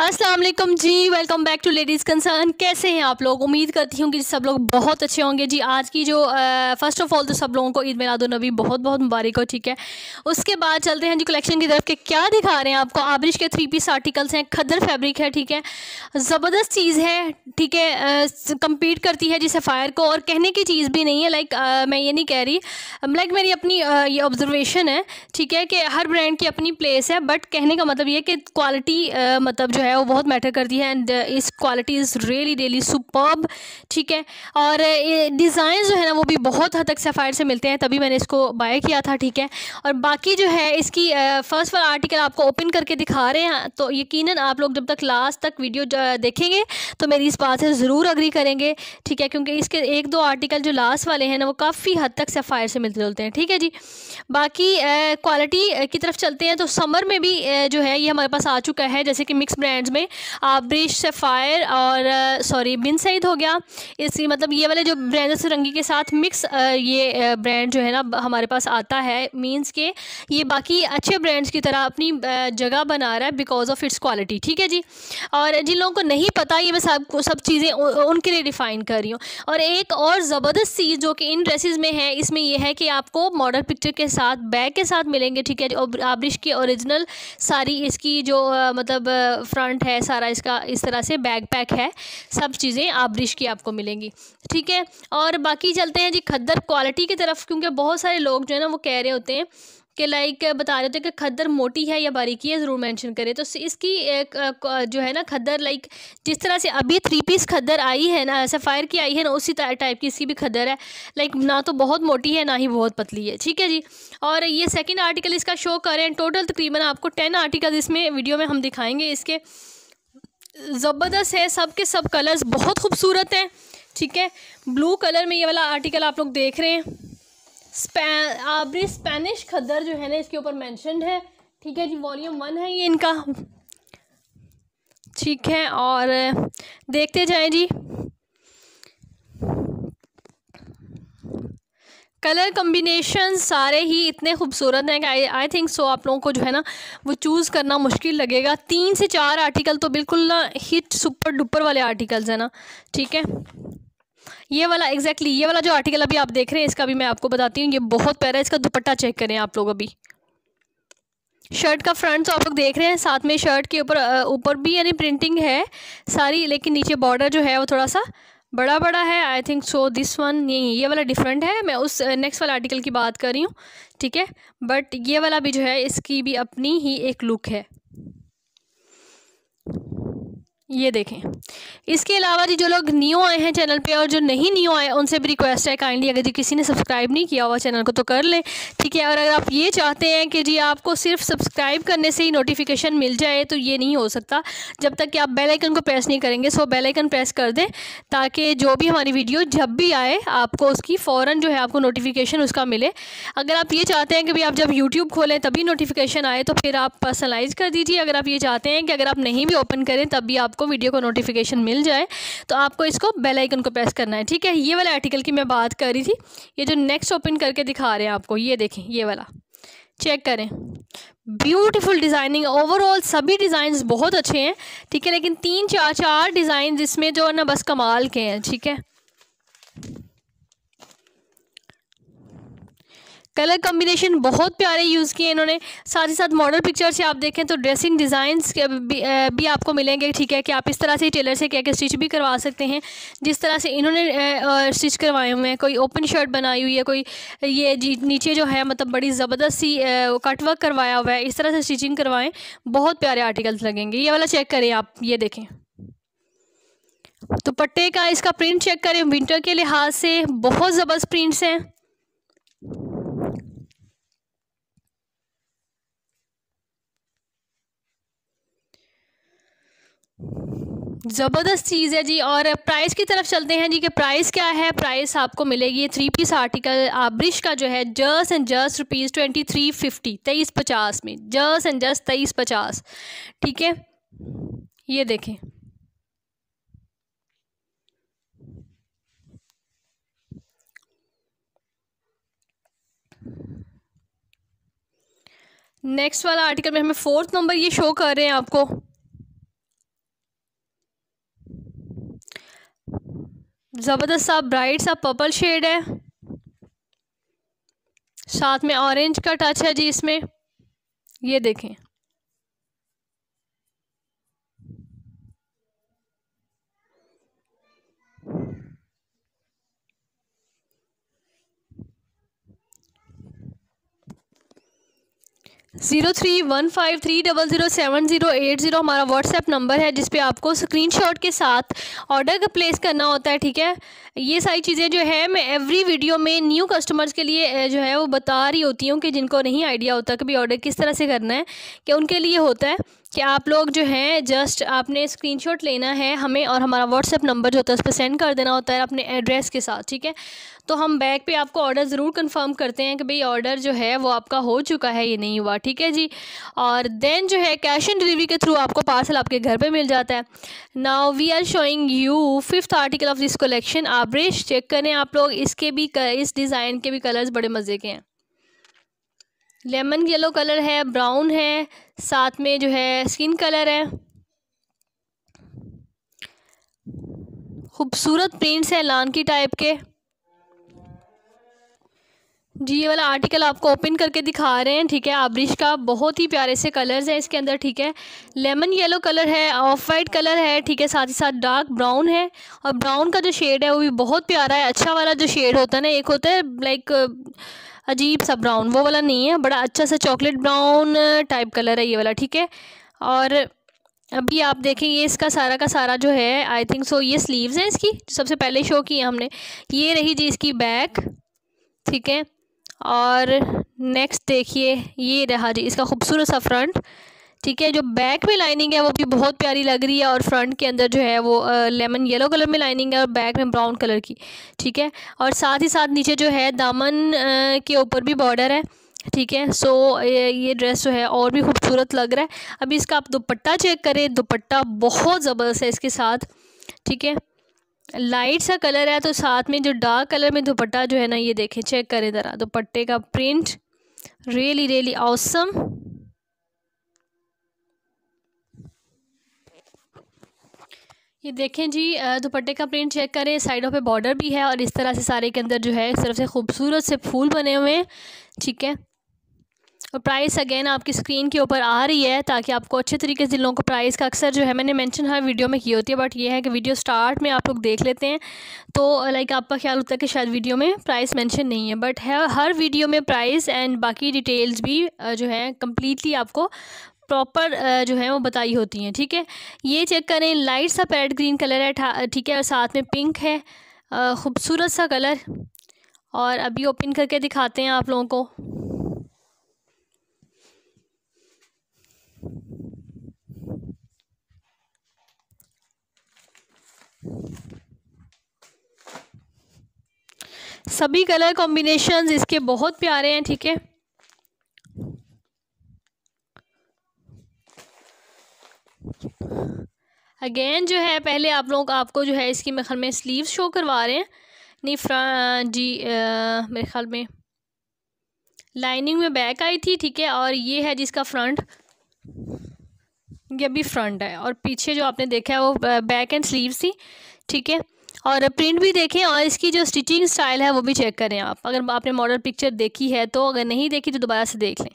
वालेकुम जी welcome back to Ladies Concern कैसे हैं आप लोग? उम्मीद करती हूँ कि सब लोग बहुत अच्छे होंगे। जी, आज की जो फ़र्स्ट ऑफ़ ऑल तो सब लोगों को ईद नबी बहुत बहुत मुबारक हो, ठीक है? उसके बाद चलते हैं जी कलेक्शन की तरफ़ के क्या दिखा रहे हैं आपको? आबरिश के थ्री पीस आर्टिकल्स हैं खदर फैब्रिक है, ठीक है? ज़बरदस्त चीज़ है, ठीक है? कम्पीट करती है जी सफ़ायर को, और कहने की चीज़ भी नहीं है लाइक मैं ये नहीं कह रही। लाइक मेरी अपनी ये ऑब्जर्वेशन है, ठीक है? कि हर ब्रांड की अपनी प्लेस है बट कहने का मतलब ये कि क्वालिटी मतलब जो है वो बहुत मैटर करती है एंड इस quality is really really superb ठीक है? और डिज़ाइन जो है ना, वो भी बहुत हद तक सफ़ायर से मिलते हैं, तभी मैंने इसको बाय किया था, ठीक है? और बाकी जो है, इसकी फ़र्स्ट वाला आर्टिकल आपको ओपन करके दिखा रहे हैं तो यकीनन आप लोग जब तक लास्ट तक वीडियो देखेंगे तो मेरी इस बात से ज़रूर अग्री करेंगे, ठीक है? क्योंकि इसके एक दो आर्टिकल जो लास्ट वाले हैं ना, वो काफ़ी हद तक सफ़ायर से मिलते जुलते हैं, ठीक है जी? बाकी क्वालिटी की तरफ़ चलते हैं तो समर में भी जो है, ये हमारे पास आ चुका है, जैसे कि मिक्स ब्रांड्स में ब्रिश सफ़ायर और सॉरी बिन सईद हो गया। इसकी मतलब ये वाले जो ब्रांड रंगी के साथ मिक्स ये ब्रांड जो है ना, हमारे पास आता है। मींस के ये बाकी अच्छे ब्रांड्स की तरह अपनी जगह बना रहा है बिकॉज़ ऑफ़ इट्स क्वालिटी ठीक है जी? और जिन लोगों को नहीं पता, ये मैं सब सब चीज़ें उनके लिए डिफ़ाइन कर रही हूँ। और एक और ज़बरदस्त चीज़ जो कि इन ड्रेसेस में है, इसमें यह है कि आपको मॉडल पिक्चर के साथ बैग के साथ मिलेंगे, ठीक है और आब्रिश की ओरिजिनल सारी इसकी जो मतलब फ्रंट है, सारा इसका, इस तरह से बैग पैक है, सब चीज़ें आबरिश की आपको मिलेंगी, ठीक है? और बाकी चलते हैं जी खद्दर क्वालिटी की तरफ़, क्योंकि बहुत सारे लोग जो है ना, वो कह रहे होते हैं कि लाइक बता रहे थे कि खद्दर मोटी है या बारीकी है, ज़रूर मेंशन करें। तो इसकी एक जो है ना, खद्दर लाइक जिस तरह से अभी थ्री पीस खद्दर आई है ना सफ़ायर की आई है ना, उसी टाइप की इसकी भी खद्दर है। लाइक ना तो बहुत मोटी है, ना ही बहुत पतली है, ठीक है जी? और ये सेकेंड आर्टिकल इसका शो करें टोटल तकरीबन आपको टेन आर्टिकल इसमें वीडियो में हम दिखाएँगे इसके। ज़बरदस्त है, सब के सब कलर्स बहुत खूबसूरत हैं, ठीक है? ब्लू कलर में ये वाला आर्टिकल आप लोग देख रहे हैं। आबरी स्पेनिश खदर जो है ना, इसके ऊपर मैंशन है। ठीक है जी वॉल्यूम वन है ये इनका। ठीक है, और, देखते जाएँ जी। कलर कम्बिनेशन सारे ही इतने खूबसूरत हैं कि आई आई थिंक सो आप लोगों को जो है ना, वो चूज़ करना मुश्किल लगेगा। तीन से चार आर्टिकल तो बिल्कुल ना हिट सुपर डुपर वाले आर्टिकल्स हैं ना। ठीक है? ये वाला एग्जैक्टली ये वाला जो आर्टिकल अभी आप देख रहे हैं, इसका भी मैं आपको बताती हूँ, ये बहुत प्यारा है, इसका दुपट्टा चेक करें आप लोग अभी। शर्ट का फ्रंट तो आप लोग देख रहे हैं, साथ में शर्ट के ऊपर ऊपर भी यानी प्रिंटिंग है सारी, लेकिन नीचे बॉर्डर जो है वो थोड़ा सा बड़ा बड़ा है I think so this one ये ये वाला डिफरेंट है। मैं उस नेक्स्ट वाला आर्टिकल की बात कर रही हूँ, ठीक है? बट ये वाला भी जो है, इसकी भी अपनी ही एक लुक है। ये देखें। इसके अलावा जी जो लोग न्यू आए हैं चैनल पे और जो नहीं न्यू आए, उनसे भी रिक्वेस्ट है काइंडली अगर जी किसी ने सब्सक्राइब नहीं किया हुआ चैनल को तो कर लें। ठीक है, और अगर आप ये चाहते हैं कि जी आपको सिर्फ़ सब्सक्राइब करने से ही नोटिफिकेशन मिल जाए तो ये नहीं हो सकता। जब तक कि आप बेल आइकन को प्रेस नहीं करेंगे सो बेल आइकन प्रेस कर दें, ताकि जो भी हमारी वीडियो जब भी आए, आपको उसकी फ़ौर जो है आपको नोटिफिकेशन उसका मिले। अगर आप ये चाहते हैं कि भाई आप जब यूट्यूब खोलें, तभी नोटिफिकेशन आए तो फिर आप पर्सनलाइज़ कर दीजिए। अगर आप ये चाहते हैं कि अगर आप नहीं भी ओपन करें, तब भी आपको वीडियो को नोटिफिकेशन मिल जाए तो आपको इसको बेल आइकन को प्रेस करना है, ठीक है? ये वाला आर्टिकल की मैं बात कर रही थी, ये जो नेक्स्ट ओपन करके दिखा रहे हैं आपको, ये देखें, ये वाला। चेक करें। ब्यूटीफुल डिज़ाइनिंग ओवरऑल सभी डिज़ाइन बहुत अच्छे हैं, ठीक है? लेकिन तीन चार चार डिज़ाइन इसमें जो है ना, बस कमाल के हैं, ठीक है? कलर कम्बिनेशन बहुत प्यारे यूज़ किए इन्होंने। साथ ही साथ मॉडल पिक्चर से आप देखें तो ड्रेसिंग डिज़ाइंस भी, भी आपको मिलेंगे। ठीक है कि आप इस तरह से टेलर से क्या क्या स्टिच भी करवा सकते हैं। जिस तरह से इन्होंने स्टिच करवाए हुए हैं कोई ओपन शर्ट बनाई हुई है कोई ये नीचे जो है मतलब बड़ी ज़बरदस्त सी कटवर्क करवाया हुआ है इस तरह से स्टिचिंग करवाएँ बहुत प्यारे आर्टिकल्स लगेंगे। ये वाला चेक करें आप ये देखें। तो पट्टे का इसका प्रिंट चेक करें। विंटर के लिहाज से बहुत ज़बरदस्त प्रिंट्स हैं। ज़बरदस्त चीज़ है जी और प्राइस की तरफ़ चलते हैं जी कि प्राइस क्या है? प्राइस आपको मिलेगी थ्री पीस आर्टिकल आब्रिश का जो है just and just rupees twenty three fifty तेईस पचास में जस्ट एंड जस्ट तेईस पचास, ठीक है? ये देखें। नेक्स्ट वाला आर्टिकल में हमें फोर्थ नंबर ये शो कर रहे हैं आपको। ज़बरदस्त सा ब्राइट सा पर्पल शेड है। साथ में ऑरेंज का टच है जी इसमें। ये देखें। Zero three one five three double zero seven zero eight zero हमारा व्हाट्सएप नंबर है जिसपे आपको स्क्रीनशॉट के साथ ऑर्डर प्लेस करना होता है, ठीक है? ये सारी चीज़ें जो है, मैं एवरी वीडियो में न्यू कस्टमर्स के लिए जो है, वो बता रही होती हूँ कि जिनको नहीं आइडिया होता कि भाई ऑर्डर किस तरह से करना है, कि उनके लिए होता है। कि आप लोग जो हैं जस्ट आपने स्क्रीनशॉट लेना है हमें और हमारा व्हाट्सएप नंबर जो होता है, उस पर सेंड कर देना होता है अपने एड्रेस के साथ, ठीक है? तो हम बैग पे आपको ऑर्डर ज़रूर कंफर्म करते हैं कि भाई ऑर्डर जो है, वो आपका हो चुका है ये नहीं हुआ, ठीक है जी? और देन जो है कैश ऑन डिलीवरी के थ्रू आपको पार्सल आपके घर पर मिल जाता है। Now we are showing you fifth article of this collection आप चेक करें आप लोग, इसके भी इस डिज़ाइन के भी कलर्स बड़े मज़े के हैं। लेमन येलो कलर है, ब्राउन है, साथ में जो है स्किन कलर है। खूबसूरत प्रिंट्स है लान की टाइप के। जी, ये वाला आर्टिकल आपको ओपन करके दिखा रहे हैं, ठीक है? आब्रिश का बहुत ही प्यारे से कलर्स हैं इसके अंदर, ठीक है? लेमन येलो कलर है, ऑफ़ वाइट कलर है, ठीक है? साथ ही साथ डार्क ब्राउन है और ब्राउन का जो शेड है वो भी बहुत प्यारा है। अच्छा वाला जो शेड होता है ना, एक होता है, लाइक अजीब सा ब्राउन, वो वाला नहीं है, बड़ा अच्छा सा चॉकलेट ब्राउन टाइप कलर है ये वाला, ठीक है? और अभी आप देखें, ये इसका सारा का सारा जो है आई थिंक सो ये स्लीव्स हैं इसकी सबसे पहले शो की है हमने। ये रही जी इसकी बैक ठीक है? और नेक्स्ट देखिए, ये रहा जी इसका खूबसूरत सा फ्रंट ठीक है, जो बैक में लाइनिंग है वो भी बहुत प्यारी लग रही है और फ्रंट के अंदर जो है वो लेमन येलो कलर में लाइनिंग है और बैक में ब्राउन कलर की, ठीक है? और साथ ही साथ नीचे जो है दामन के ऊपर भी बॉर्डर है, ठीक है? सो ये ड्रेस जो है और भी खूबसूरत लग रहा है। अभी इसका आप दुपट्टा चेक करें, दुपट्टा बहुत ज़बरदस्त है इसके साथ, ठीक है? लाइट सा कलर है तो साथ में जो डार्क कलर में दुपट्टा जो है ना, ये देखें चेक करें ज़रा, दुपट्टे का प्रिंट रियली रियली ऑसम ये देखें जी दुपट्टे का प्रिंट चेक करें, साइडों पे बॉर्डर भी है और इस तरह से सारे के अंदर जो है, इस तरफ़ से खूबसूरत से फूल बने हुए हैं। ठीक है? और प्राइस अगेन आपकी स्क्रीन के ऊपर आ रही है ताकि आपको अच्छे तरीके से लोगों को प्राइस का अक्सर जो है, मैंने मेंशन हर वीडियो में की होती है बट ये है कि वीडियो स्टार्ट में आप लोग देख लेते हैं। तो लाइक आपका ख्याल होता है कि शायद वीडियो में प्राइस मेंशन नहीं है बट है, हर वीडियो में प्राइस एंड बाकी डिटेल्स भी जो है कम्प्लीटली आपको प्रॉपर जो है वो बताई होती हैं, ठीक है? ये चेक करें लाइट सा पैरेट ग्रीन कलर है ठीक है, और साथ में पिंक है ख़ूबसूरत सा कलर और अभी ओपन करके दिखाते हैं आप लोगों को। सभी कलर कॉम्बिनेशन इसके बहुत प्यारे हैं, ठीक है? अगेन जो है पहले आप लोग आपको जो है इसकी मेरे ख्याल में स्लीव शो करवा रहे हैं। नहीं फ्रा जी आ, मेरे ख्याल में लाइनिंग में बैक आई थी ठीक है और ये है जिसका फ्रंट ये भी फ्रंट है और पीछे जो आपने देखा है वो बैक एंड स्लीव थी ठीक है। और प्रिंट भी देखें और इसकी जो स्टिचिंग स्टाइल है वो भी चेक करें आप। अगर आपने मॉडल पिक्चर देखी है तो अगर नहीं देखी तो दोबारा से देख लें।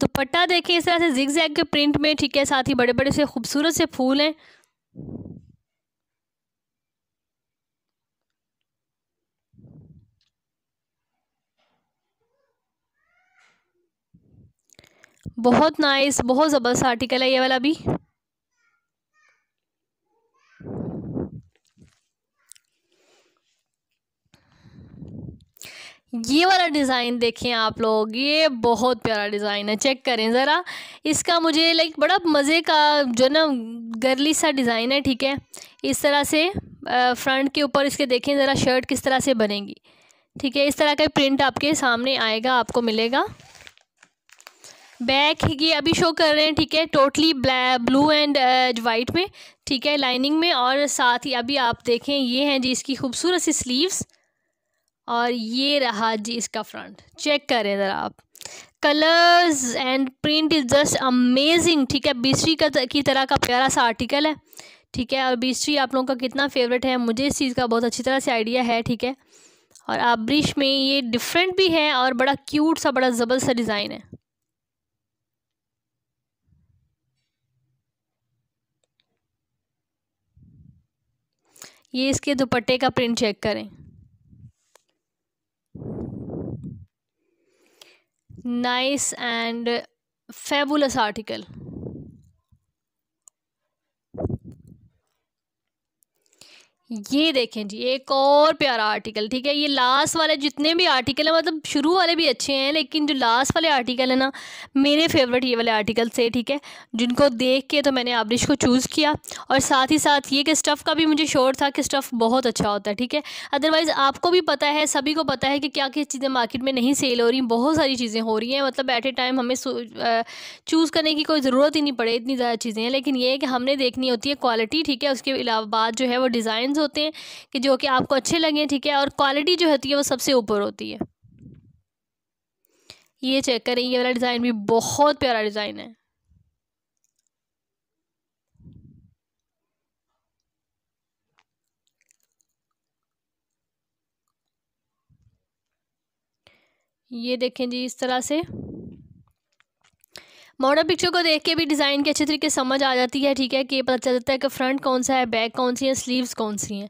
दुपट्टा देखें, इस तरह से जिग जैग के प्रिंट में, ठीक है, साथ ही बड़े बड़े से खूबसूरत से फूल हैं। बहुत नाइस बहुत ज़बरदस्त आर्टिकल है ये वाला भी। ये वाला डिज़ाइन देखें आप लोग, ये बहुत प्यारा डिज़ाइन है, चेक करें ज़रा। इसका मुझे लाइक बड़ा मज़े का जो ना गर्ली सा डिज़ाइन है, ठीक है? इस तरह से फ्रंट के ऊपर इसके देखें ज़रा शर्ट किस तरह से बनेगी। ठीक है, इस तरह का प्रिंट आपके सामने आएगा, आपको मिलेगा। बैक ये अभी शो कर रहे हैं, ठीक है? टोटली ब्लू एंड वाइट में, ठीक है? लाइनिंग में और साथ ही अभी आप देखें, ये हैं जी इसकी खूबसूरत सी स्लीव्स और ये रहा जी इसका फ्रंट चेक करें ज़रा आप. Colours and print is just amazing ठीक है? बीसरी का की तरह का प्यारा सा आर्टिकल है, ठीक है? और बीसरी आप लोगों का कितना फेवरेट है, मुझे इस चीज़ का बहुत अच्छी तरह से आइडिया है, ठीक है? और आब्रिश में ये डिफरेंट भी है और बड़ा क्यूट सा, बड़ा ज़बरदस्त डिज़ाइन है। ये इसके दुपट्टे का प्रिंट चेक करें। नाइस एंड फेबुलस आर्टिकल ये देखें जी, एक और प्यारा आर्टिकल ठीक है? ये लास्ट वाले जितने भी आर्टिकल हैं मतलब शुरू वाले भी अच्छे हैं, लेकिन जो लास्ट वाले आर्टिकल है ना, मेरे फेवरेट ये वाले आर्टिकल से, ठीक है? जिनको देख के तो मैंने आबरिश को चूज़ किया, और साथ ही साथ ये कि स्टफ़ का भी मुझे शोर था कि स्टफ़ बहुत अच्छा होता है, ठीक है? अदरवाइज़ आपको भी पता है, सभी को पता है कि क्या क्या चीज़ें मार्केट में नहीं सेल हो रही, बहुत सारी चीज़ें हो रही हैं मतलब एट ए टाइम हमें चूज़ करने की कोई ज़रूरत ही नहीं पड़े, इतनी ज़्यादा चीज़ें हैं, लेकिन ये है कि हमने देखनी होती है क्वालिटी ठीक है? उसके अलावा बाद जो है वो डिज़ाइन होते हैं कि जो कि आपको अच्छे लगें, ठीक है? और क्वालिटी जो होती है वो सबसे ऊपर होती है। ये चेक करें, ये वाला डिज़ाइन भी बहुत प्यारा डिज़ाइन है। ये देखें जी इस तरह से। मॉडल पिक्चर को देख के भी डिज़ाइन की अच्छे तरीके समझ आ जाती है ठीक है कि पता चलता है कि फ्रंट कौन सा है बैक कौन सी है स्लीव्स कौन सी हैं।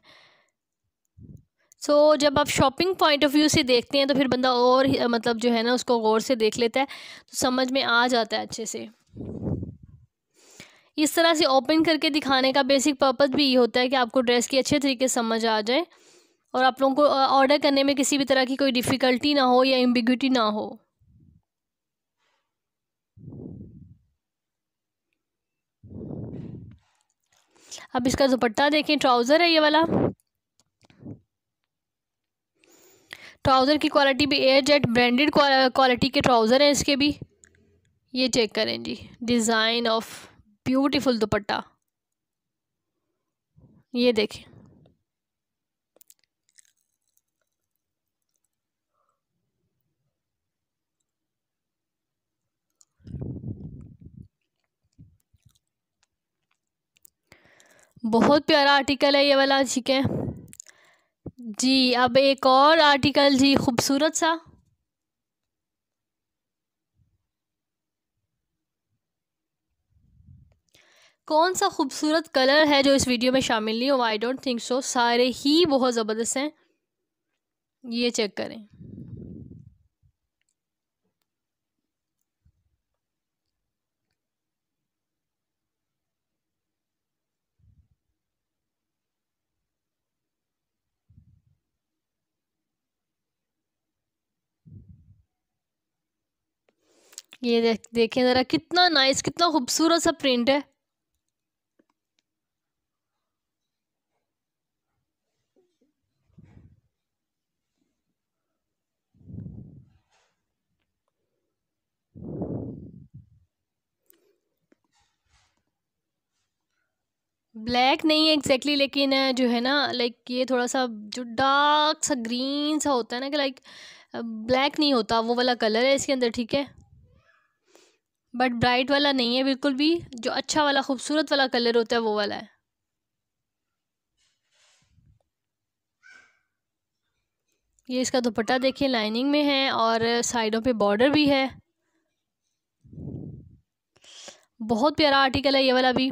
सो so, जब आप शॉपिंग पॉइंट ऑफ़ व्यू से देखते हैं तो फिर बंदा और मतलब जो है ना उसको गौर से देख लेता है तो समझ में आ जाता है अच्छे से। इस तरह से ओपन करके दिखाने का बेसिक पर्पज़ भी ये होता है कि आपको ड्रेस की अच्छे तरीके समझ आ जाए और आप लोगों को ऑर्डर करने में किसी भी तरह की कोई डिफ़िकल्टी ना हो या एम्बिग्यूटी ना हो। अब इसका दुपट्टा देखें ट्राउज़र है ये वाला। ट्राउज़र की क्वालिटी भी एयर जेट ब्रांडेड क्वालिटी के ट्राउज़र हैं इसके भी। ये चेक करें जी। Design of beautiful dupatta. ये देखें। बहुत प्यारा आर्टिकल है ये वाला ठीक है जी, अब एक और आर्टिकल जी, खूबसूरत सा। कौन सा खूबसूरत कलर है जो इस वीडियो में शामिल नहीं हुआ? आई डोंट थिंक सो सारे ही बहुत ज़बरदस्त हैं। ये चेक करें। ये देख, देखें ज़रा, कितना नाइस कितना खूबसूरत सा प्रिंट है। ब्लैक नहीं है एग्जैक्टली लेकिन जो है ना लाइक ये थोड़ा सा, जो डार्क सा ग्रीन सा होता है ना, कि लाइक ब्लैक नहीं होता, वो वाला कलर है इसके अंदर, ठीक है? बट ब्राइट वाला नहीं है बिल्कुल भी। जो अच्छा वाला, खूबसूरत वाला कलर होता है, वो वाला है। ये इसका दुपट्टा देखिए लाइनिंग में है और साइडों पे बॉर्डर भी है। बहुत प्यारा आर्टिकल है ये वाला भी।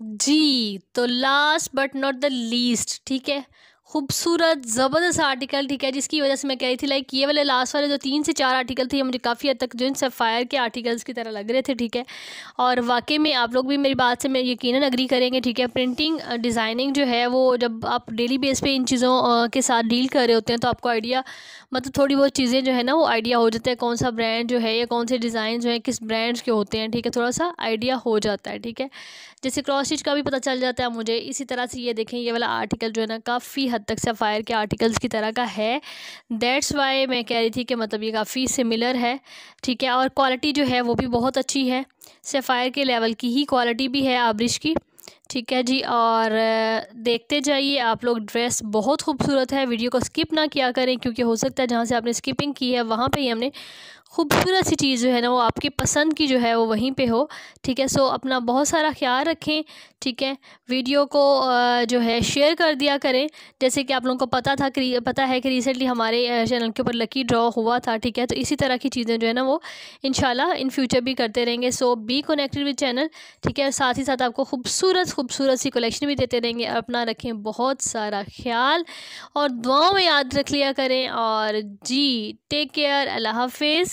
जी तो last but not the least ठीक है? खूबसूरत, ज़बरदस्त आर्टिकल ठीक है, जिसकी वजह से मैं कह रही थी लाइक ये वाले लास्ट वाले जो तीन से चार आर्टिकल थे मुझे काफ़ी हद तक जो इन सफ़ायर के आर्टिकल्स की तरह लग रहे थे, ठीक है। और वाकई में आप लोग भी मेरी बात से मैं यकीन अग्री करेंगे, ठीक है प्रिंटिंग डिज़ाइनिंग जो है, वो जब आप डेली बेस पे इन चीज़ों के साथ डील कर रहे होते हैं तो आपको आइडिया मतलब थोड़ी बहुत चीज़ें जो है ना, वो आइडिया हो जाता है, कौन सा ब्रांड जो है, या कौन से डिज़ाइन जो है, किस ब्रांड्स के होते हैं, ठीक है थोड़ा सा आइडिया हो जाता है, ठीक है। जैसे क्रॉस स्टिच का भी पता चल जाता है मुझे, इसी तरह से ये देखें, ये वाला आर्टिकल जो है ना, काफ़ी तक सफ़ायर के आर्टिकल्स की तरह का है। दैट्स वाई मैं कह रही थी कि मतलब ये काफ़ी सिमिलर है, ठीक है? और क्वालिटी जो है वो भी बहुत अच्छी है। सफ़ायर के लेवल की ही क्वालिटी भी है आबरिश की। ठीक है जी, और देखते जाइए, आप लोग ड्रेस बहुत खूबसूरत है वीडियो को स्किप ना किया करें, क्योंकि हो सकता है जहाँ से आपने स्किपिंग की है, वहाँ पे ही हमने खूबसूरत सी चीज़ जो है ना, वो आपकी पसंद की जो है, वो वहीं पे हो, ठीक है? सो अपना बहुत सारा ख्याल रखें, ठीक है? वीडियो को जो है शेयर कर दिया करें, जैसे कि आप लोगों को पता था पता है कि रिसेंटली हमारे चैनल के ऊपर लकी ड्रॉ हुआ था, ठीक है? तो इसी तरह की चीज़ें जो है ना, वो इन इन फ्यूचर भी करते रहेंगे। So be connected with channel ठीक है? साथ ही साथ आपको खूबसूरत खूबसूरत सी कलेक्शन भी देते रहेंगे। अपना रखें बहुत सारा ख्याल और दुआओं में याद रख लिया करें और जी टेक केयर अल्लाह हाफिज़।